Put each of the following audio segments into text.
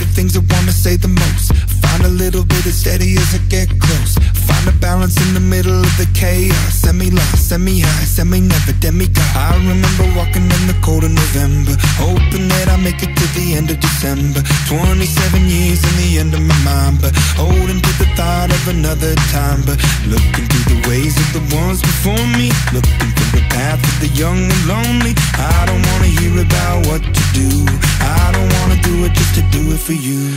things I wanna say the most. Find a little bit of steady as I get close. Find a balance in the middle of the chaos. Semi lost, semi high, semi never demigod. I remember walking in the cold of November, hoping that I make it to the end of December. 27 years in the end of my mind, but holding to the thought of another time. But looking through the ways of the ones before me, looking for the path of the young and lonely. I don't wanna hear about what to do. For you.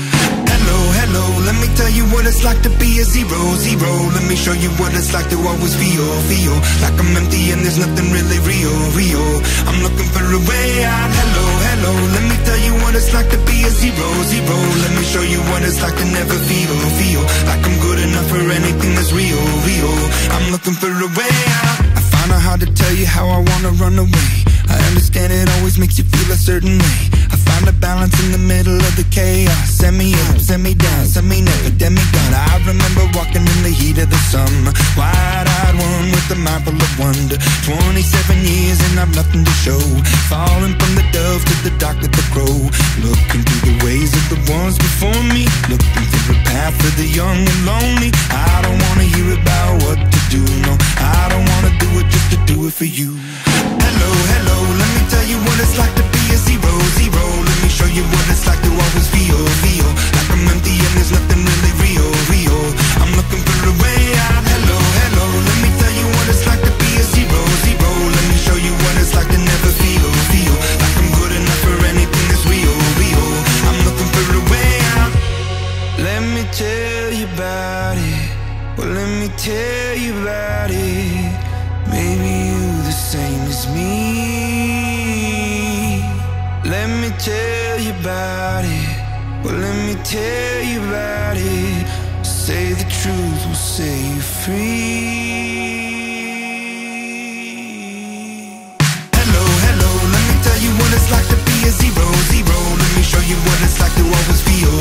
Hello, hello, let me tell you what it's like to be a zero, zero. Let me show you what it's like to always feel, feel like I'm empty and there's nothing really real, real. I'm looking for a way out. Hello, hello, let me tell you what it's like to be a zero, zero. Let me show you what it's like to never feel, feel like I'm good enough for anything that's real, real. I'm looking for a way out. I find it hard to tell you how I wanna run away. Understand it always makes you feel a certain way. I find a balance in the middle of the chaos. Send me up, send me down, send me never, demigod. I remember walking in the heat of the summer, wide-eyed one with a mind full of wonder. 27 years and I've nothing to show. Falling from the dove to the dark of the crow. Looking through the ways of the ones before me. Looking for a path for the young and lonely. I don't wanna hear about what to do, no. I don't wanna do it just to do it for you. about it. Well, let me tell you about it. Maybe you the same as me. Let me tell you about it. Well, let me tell you about it. Say the truth will set you free. Hello, hello, let me tell you what it's like to be a zero, zero. Let me show you what it's like to always feel.